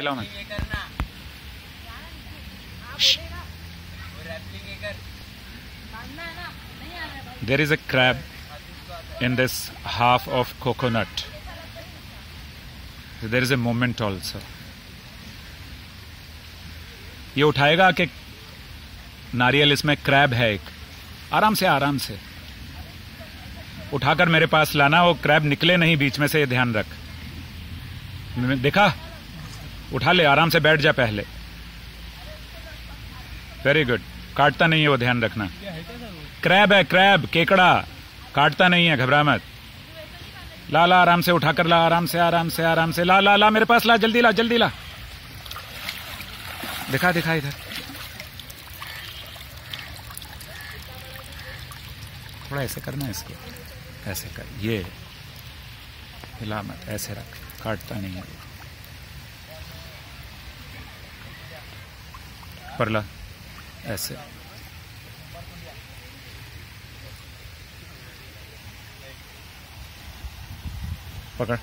खिलाओ मैं there is a crab in this half of coconut. There is a moment also. ये उठाएगा कि नारियल इसमें क्रैब है एक। आराम से आराम से। उठाकर मेरे पास लाना वो क्रैब निकले नहीं, बीच में से ये ध्यान रख। देखा? उठा ले, आराम से बैठ जा पहले। वेरी गुड काटता नहीं है वो, ध्यान रखना। क्रैब है क्रैब केकड़ा। काटता नहीं है, घबरा मत। ला ला, आराम से उठाकर ला, आराम से आराम से आराम से। ला ला ला, मेरे पास ला, जल्दी ला जल्दी ला। दिखा दिखा इधर। थोड़ा ऐसे करना है इसको। ऐसे कर, ये। हिला मत, ऐसे रख। काटता नहीं है पर ला ऐसे। पकड़।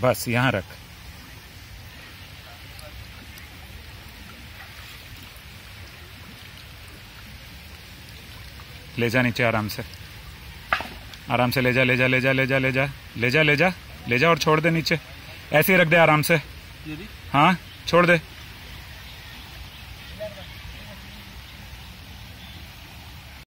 बस यहाँ रख। ले जा नीचे आराम से। आराम से ले जा ले जा ले जा ले जा ले जा ले जा ले जा ले जा और छोड़ दे नीचे। ऐसे ही रख दे आराम से। हाँ छोड़ दे।